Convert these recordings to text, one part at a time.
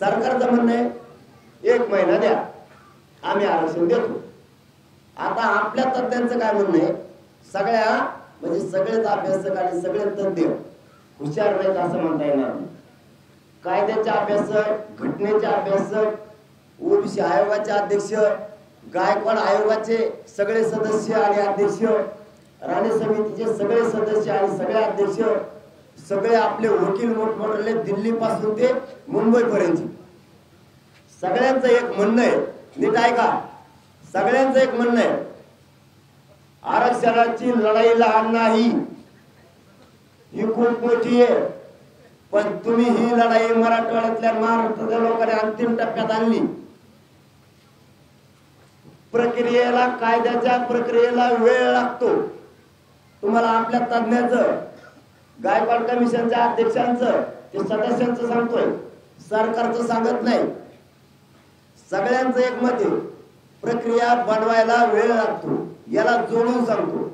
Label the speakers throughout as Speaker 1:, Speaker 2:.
Speaker 1: सरकारचं म्हणणं आहे एक महिना द्या आम्ही आरक्षण देतो. आता आपल्या तज्ञांचं काय म्हणणं आहे सगळ्या म्हणजे सगळेच अभ्यासक आणि सगळे तज्ञ हुशार नाहीत असं म्हणता येणार नाही. कायद्याचे अभ्यासक घटनेचे अभ्यासक ओबीसी आयोगाचे अध्यक्ष गायकवाड आयोगाचे सगळे सदस्य आणि अध्यक्ष राणे समितीचे सगळे सदस्य आणि सगळे अध्यक्ष सगळे आपले वकील मोठमोठे दिल्ली पासून ते मुंबई पर्यंत सगळ्यांचं एक म्हणणं आहे. नीट ऐका. सगळ्यांचं एक म्हणणं आहे. आरक्षणाची लढाई लहान नाही. ही खूप मोठी आहे. पण तुम्ही ही लढाई मराठवाड्यातल्या महाराष्ट्रातल्या लोकांनी अंतिम टप्प्यात आणली. प्रक्रियेला कायद्याच्या प्रक्रियेला वेळ लागतो. तुम्हाला आपल्या तज्ञाचं गायकवाड कमिशनच्या अध्यक्षांचं ते सदस्यांचं सांगतोय. सरकारचं सांगत नाही. सगळ्यांचं एक मत आहे. प्रक्रिया बनवायला वेळ लागतो. याला जोडून सांगतो.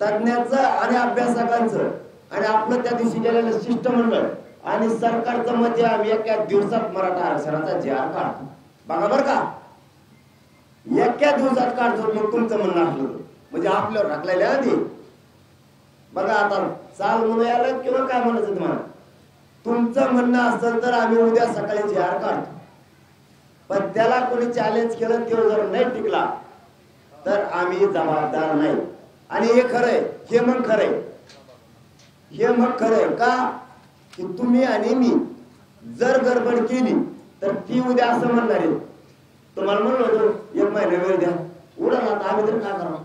Speaker 1: तज्ञांचं आणि अभ्यासकांचं आणि आपलं त्या दिवशी गेलेलं शिष्टमंडळ आणि सरकारचं मत आम्ही एका दिवसात मराठा आरक्षणाचा जी आर काढतो. बघा बर का? एका दिवसात काढतो मग तुमचं म्हणणं असलं. म्हणजे आपल्यावर टाकलेलं आधी. बघा आता चाल म्हणून आलं किंवा काय म्हणायचं तुम्हाला तुमचं म्हणणं असेल तर आम्ही उद्या सकाळी जी काढतो. पण त्याला कोणी चॅलेंज केलं तो जर नाही टिकला तर आम्ही जबाबदार नाही. आणि हे खरंय हे मग खरंय. हे मग खरंय का? की तुम्ही आणि मी जर गडबड केली तर ती उद्या असं म्हणणार आहे. तुम्हाला म्हणलं होतं एक महिना वेळ द्या उडाला आता आम्ही तर काय करा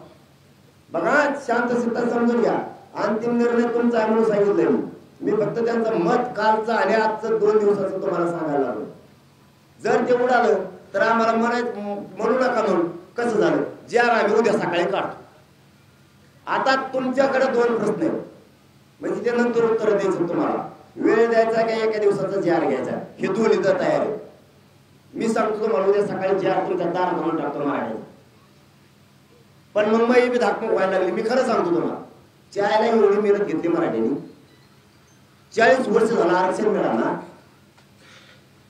Speaker 1: बघा शांत सिद्ध समजून घ्या. अंतिम निर्णय तुमचा आहे म्हणून. सांगितलंय मी फक्त त्यांचं मत कालचं आणि आजचं दोन दिवसाचं तुम्हाला सांगायला लागलो. जर ते उडालं तर आम्हाला म्हणाय म्हणू नका म्हणून कसं झालं? जे आम्ही उद्या सकाळी काढतो. आता तुमच्याकडे दोन प्रश्न आहेत. म्हणजे ते नंतर उत्तर द्यायचं तुम्हाला. वेळ द्यायचा का एका दिवसाचा जार घ्यायचा? हे दोन्ही तर तयार आहे मी सांगतो तुम्हाला उद्या सकाळी जार तुमच्या दारात आणून टाकतो मराठी पण मुंबई बी धाकमूक व्हायला लागली. मी खरं सांगतो तुम्हाला. त्याला एवढी मेहनत घेतली मराठीने चाळीस वर्ष झालं आरक्षण मिळाला.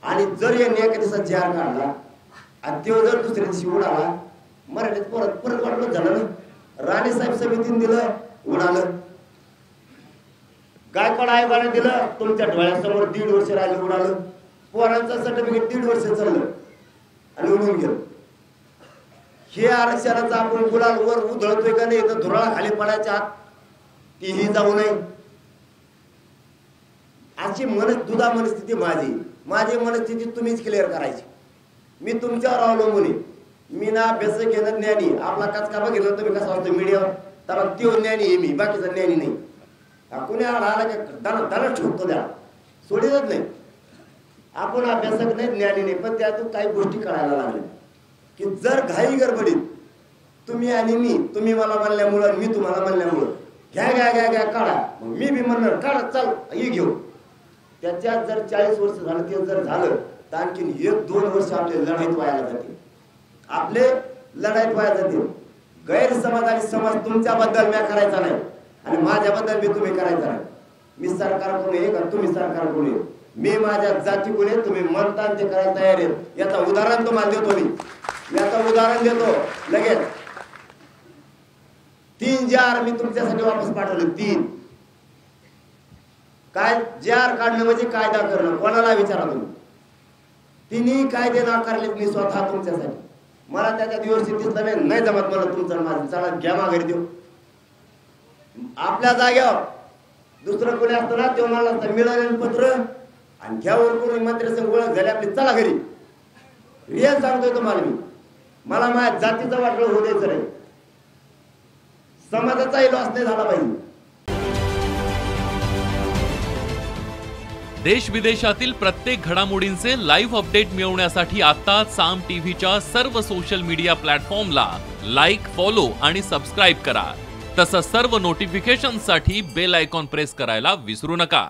Speaker 1: आणि जर यांनी एका दिवसात जे काढला आणि तेव्हा जर दुसऱ्या दिवशी उडाला मराठीत परत परत वाटलं झालं ना राणे साहेब समितीने दिलं उडालं गायकवाड आयोगाने दिलं तुमच्या डोळ्यासमोर दीड वर्ष राहिले उडालं पोरांचं सर्टिफिकेट दीड वर्ष चाललं. आणि उडून गेलं. हे आरक्षणाचा आपण गुलाल वर उधळतोय का नाही तर धुराळा खाली पडायच्या आत तीही जाऊ नये अशी मन दुधा मनस्थिती माझी. माझी मनस्थिती तुम्हीच क्लिअर करायची. मी तुमच्यावर अवलंबून आहे. मी ना अभ्यास घेणं ज्ञानी आपला कचका बघितलं तुम्ही कसा होतो मीडियावर तर त्यो ज्ञानी आहे मी. बाकीचा ज्ञानी नाही. कुणी आला आला की? दाना दाना ठेवतो त्याला. सोडीतच नाही. आपण अभ्यासक नाही ज्ञानी नाही. पण त्यातून काही गोष्टी कळायला लागल्या. की जर घाई गडबडीत तुम्ही आणि मी तुम्ही मला म्हणल्यामुळं मी तुम्हाला म्हणल्यामुळं घ्या घ्या घ्या घ्या काढा. मग मी बी म्हणणार काढा चाल ही घेऊ त्याच्यात जर चाळीस वर्ष झालं ते जर झालं तर आणखीन एक दोन वर्ष आपले लढाईत व्हायला जातील. आपले लढाईत व्हायला जातील. गैरसमाज आणि समाज तुमच्याबद्दल मी करायचा नाही. आणि माझ्याबद्दल मी तुम्ही करायचा नाही. मी सरकार कोण आहे का तुम्ही सरकार कोण आहे मी माझ्या जाती कोण आहे तुम्ही म्हणता ते करायला तयार आहेत याचा उदाहरण तुम्हाला देतो मी. याचं उदाहरण देतो. लगेच. तीन जार मी तुमच्यासाठी वापस पाठवले. तीन. काय जार काढणं म्हणजे कायदा करणं. कोणाला विचारा तुम्ही? तिन्ही कायदे नाकारलेत मी स्वतः तुमच्यासाठी. मला त्याच्यात व्यवस्थित दिसलं नाही नाही जमत मला तुमचं माझं. चला घ्या माघारी देऊ. आपल्या जाग्यावर दुसरं कोणी असतं ना तेव्हा मला असतं मिळालेलं पत्र आणि घ्यावर कोणी मंत्र्यासंग ओळख झाली आपली चला घरी. रिअल सांगतोय तुम्हाला मी. मला माझ्या जातीचं वाटलं होऊ द्यायचं नाही समाजाचाही लॉस नाही झाला पाहिजे.
Speaker 2: देश विदेशातील प्रत्येक घडामोडींचे लाईव्ह अपडेट मिळवण्यासाठी आता साम टीव्हीच्या सर्व सोशल मीडिया प्लॅटफॉर्मला लाईक फॉलो आणि सबस्क्राईब करा. तसंच सर्व नोटिफिकेशनसाठी बेल आयकॉन प्रेस करायला विसरू नका.